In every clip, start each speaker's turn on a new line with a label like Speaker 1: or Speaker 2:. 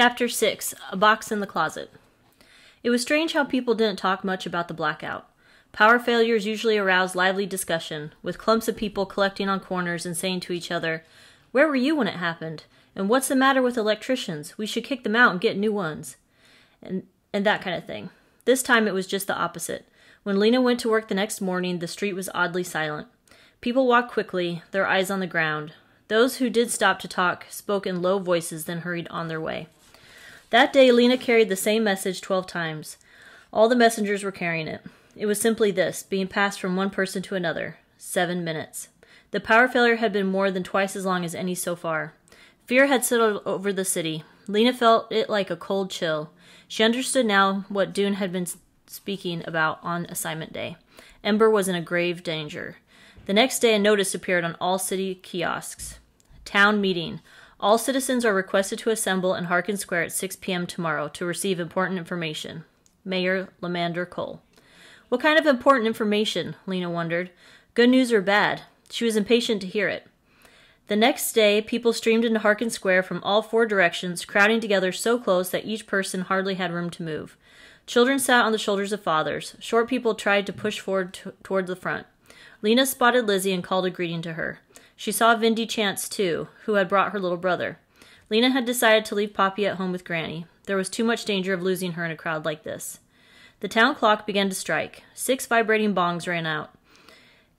Speaker 1: Chapter 6 A Box in the Closet. It was strange how people didn't talk much about the blackout. Power failures usually aroused lively discussion, with clumps of people collecting on corners and saying to each other, Where were you when it happened? And what's the matter with electricians? We should kick them out and get new ones. And, and that kind of thing. This time it was just the opposite. When Lina went to work the next morning, the street was oddly silent. People walked quickly, their eyes on the ground. Those who did stop to talk spoke in low voices, then hurried on their way. That day, Lina carried the same message twelve times. All the messengers were carrying it. It was simply this, being passed from one person to another. Seven minutes. The power failure had been more than twice as long as any so far. Fear had settled over the city. Lina felt it like a cold chill. She understood now what Doon had been speaking about on assignment day. Ember was in a grave danger. The next day, a notice appeared on all city kiosks. Town meeting. All citizens are requested to assemble in Harken Square at 6 p.m. tomorrow to receive important information. Mayor Lamander Cole. What kind of important information? Lina wondered. Good news or bad? She was impatient to hear it. The next day, people streamed into Harken Square from all four directions, crowding together so close that each person hardly had room to move. Children sat on the shoulders of fathers. Short people tried to push forward t- toward the front. Lina spotted Lizzie and called a greeting to her. She saw Vindy Chance, too, who had brought her little brother. Lina had decided to leave Poppy at home with Granny. There was too much danger of losing her in a crowd like this. The town clock began to strike. Six vibrating bongs ran out.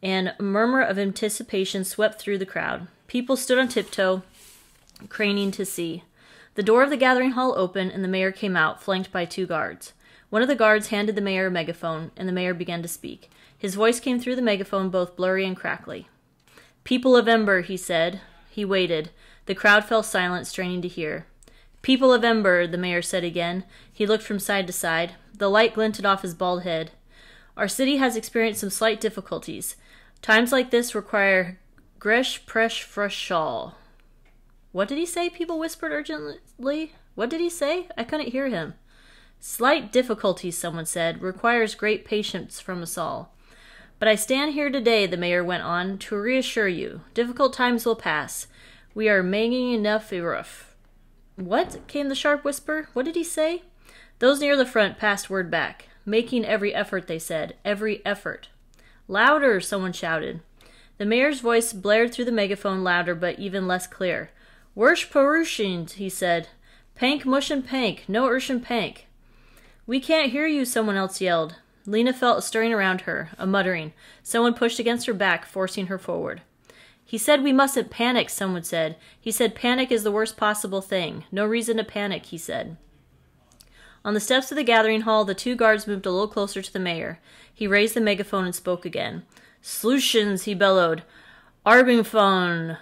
Speaker 1: and a murmur of anticipation swept through the crowd. People stood on tiptoe, craning to see. The door of the gathering hall opened, and the mayor came out, flanked by two guards. One of the guards handed the mayor a megaphone, and the mayor began to speak. His voice came through the megaphone both blurry and crackly. People of Ember, he said. He waited. The crowd fell silent, straining to hear. People of Ember, the mayor said again. He looked from side to side. The light glinted off his bald head. Our city has experienced some slight difficulties. Times like this require gresh presh freshall. What did he say? People whispered urgently. What did he say? I couldn't hear him. Slight difficulties, someone said, requires great patience from us all. But I stand here today, the mayor went on, to reassure you. Difficult times will pass. We are making enough rough. What? came the sharp whisper. What did he say? Those near the front passed word back. Making every effort, they said. Every effort. Louder, someone shouted. The mayor's voice blared through the megaphone louder, but even less clear. Worsh Perushins, he said. Pank mushin pank, no urshin pank. We can't hear you, someone else yelled. Lina felt a stirring around her, a muttering. Someone pushed against her back, forcing her forward. He said we mustn't panic, someone said. He said panic is the worst possible thing. No reason to panic, he said. On the steps of the gathering hall, the two guards moved a little closer to the mayor. He raised the megaphone and spoke again. Solutions, he bellowed. Arbingphone.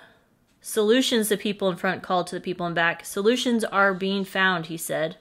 Speaker 1: Solutions, the people in front called to the people in back. Solutions are being found, he said.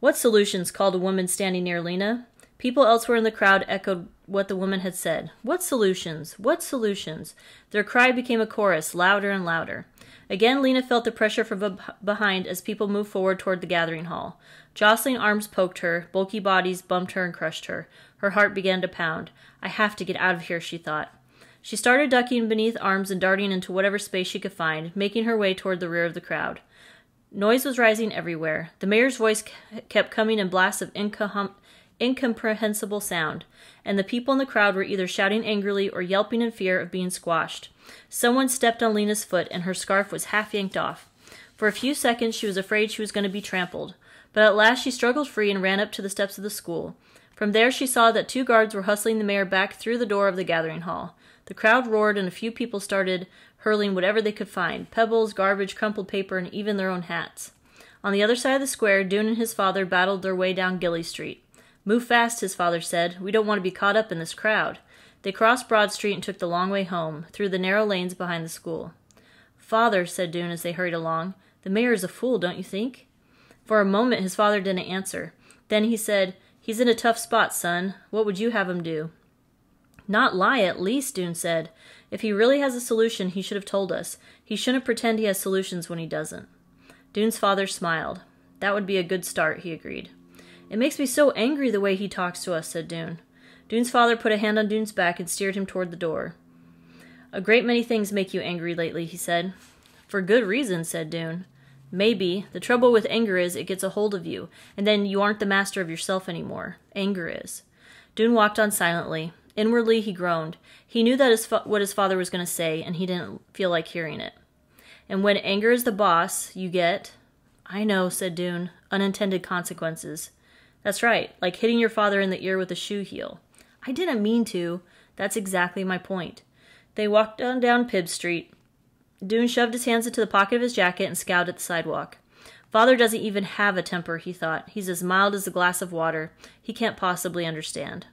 Speaker 1: What solutions? called a woman standing near Lina. People elsewhere in the crowd echoed what the woman had said. What solutions? What solutions? Their cry became a chorus, louder and louder. Again, Lina felt the pressure from behind as people moved forward toward the gathering hall. Jostling arms poked her, bulky bodies bumped her and crushed her. Her heart began to pound. I have to get out of here, she thought. She started ducking beneath arms and darting into whatever space she could find, making her way toward the rear of the crowd. Noise was rising everywhere. The mayor's voice kept coming in blasts of incohum- incomprehensible sound, and the people in the crowd were either shouting angrily or yelping in fear of being squashed. Someone stepped on Lina's foot, and her scarf was half yanked off. For a few seconds she was afraid she was going to be trampled, but at last she struggled free and ran up to the steps of the school. From there she saw that two guards were hustling the mayor back through the door of the gathering hall. The crowd roared, and a few people started hurling whatever they could find pebbles, garbage, crumpled paper, and even their own hats. On the other side of the square, Doon and his father battled their way down Gilly Street. Move fast, his father said. We don't want to be caught up in this crowd. They crossed Broad Street and took the long way home, through the narrow lanes behind the school. Father, said Doon as they hurried along, the mayor is a fool, don't you think? For a moment his father didn't answer. Then he said, He's in a tough spot, son. What would you have him do? Not lie, at least, Doon said. If he really has a solution, he should have told us. He shouldn't pretend he has solutions when he doesn't. Doon's father smiled. That would be a good start, he agreed. It makes me so angry the way he talks to us, said Doon. Doon's father put a hand on Doon's back and steered him toward the door. A great many things make you angry lately, he said. For good reason, said Doon. Maybe. The trouble with anger is it gets a hold of you, and then you aren't the master of yourself anymore. Anger is. Doon walked on silently. Inwardly, he groaned. He knew that his what his father was going to say, and he didn't feel like hearing it. And when anger is the boss, you get. I know, said Doon. Unintended consequences. That's right, like hitting your father in the ear with a shoe heel. I didn't mean to. That's exactly my point. They walked on down Pibb Street. Doon shoved his hands into the pocket of his jacket and scowled at the sidewalk. Father doesn't even have a temper, he thought. He's as mild as a glass of water. He can't possibly understand.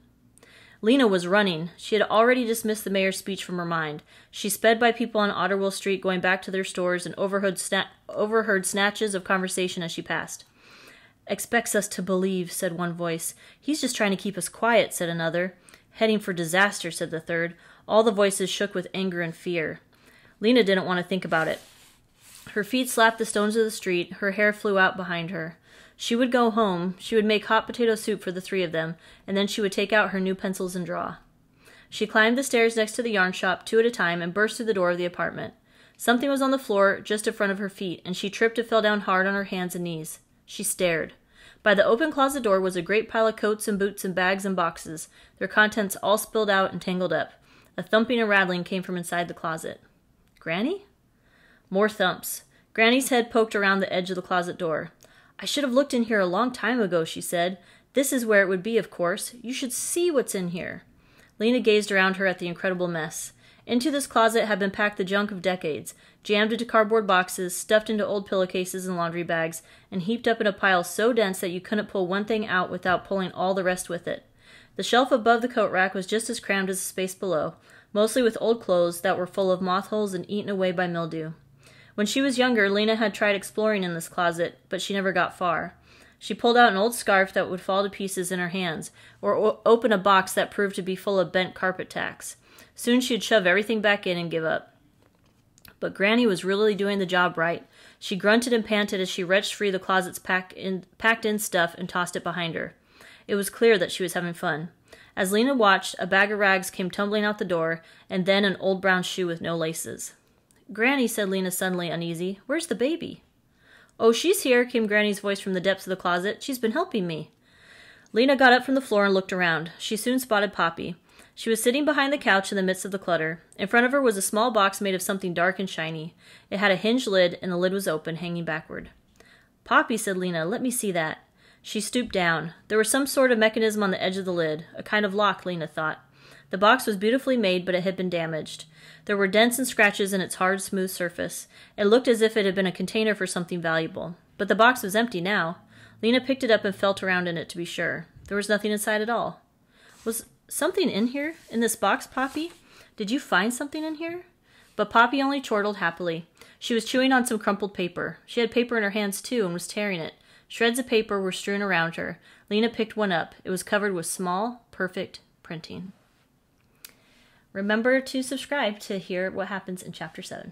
Speaker 1: Lina was running. She had already dismissed the mayor's speech from her mind. She sped by people on Otterwell Street going back to their stores and overheard, sna- overheard snatches of conversation as she passed. Expects us to believe, said one voice. He's just trying to keep us quiet, said another. Heading for disaster, said the third. All the voices shook with anger and fear. Lina didn't want to think about it. Her feet slapped the stones of the street, her hair flew out behind her. She would go home, she would make hot potato soup for the three of them, and then she would take out her new pencils and draw. She climbed the stairs next to the yarn shop two at a time and burst through the door of the apartment. Something was on the floor just in front of her feet, and she tripped and fell down hard on her hands and knees. She stared. By the open closet door was a great pile of coats and boots and bags and boxes, their contents all spilled out and tangled up. A thumping and rattling came from inside the closet. Granny? More thumps. Granny's head poked around the edge of the closet door. I should have looked in here a long time ago, she said. This is where it would be, of course. You should see what's in here. Lina gazed around her at the incredible mess. Into this closet had been packed the junk of decades, jammed into cardboard boxes, stuffed into old pillowcases and laundry bags, and heaped up in a pile so dense that you couldn't pull one thing out without pulling all the rest with it. The shelf above the coat rack was just as crammed as the space below, mostly with old clothes that were full of moth holes and eaten away by mildew. When she was younger, Lina had tried exploring in this closet, but she never got far. She pulled out an old scarf that would fall to pieces in her hands, or o- open a box that proved to be full of bent carpet tacks. Soon she'd shove everything back in and give up. But Granny was really doing the job right. She grunted and panted as she wrenched free the closet's pack in, packed in stuff and tossed it behind her. It was clear that she was having fun. As Lina watched, a bag of rags came tumbling out the door, and then an old brown shoe with no laces. Granny, said Lina suddenly uneasy, where's the baby? Oh, she's here, came Granny's voice from the depths of the closet. She's been helping me. Lina got up from the floor and looked around. She soon spotted Poppy. She was sitting behind the couch in the midst of the clutter. In front of her was a small box made of something dark and shiny. It had a hinged lid, and the lid was open, hanging backward. Poppy, said Lina, let me see that. She stooped down. There was some sort of mechanism on the edge of the lid, a kind of lock, Lina thought. The box was beautifully made, but it had been damaged. There were dents and scratches in its hard, smooth surface. It looked as if it had been a container for something valuable. But the box was empty now. Lina picked it up and felt around in it to be sure. There was nothing inside at all. Was something in here? In this box, Poppy? Did you find something in here? But Poppy only chortled happily. She was chewing on some crumpled paper. She had paper in her hands, too, and was tearing it. Shreds of paper were strewn around her. Lina picked one up. It was covered with small, perfect printing. Remember to subscribe to hear what happens in Chapter 7.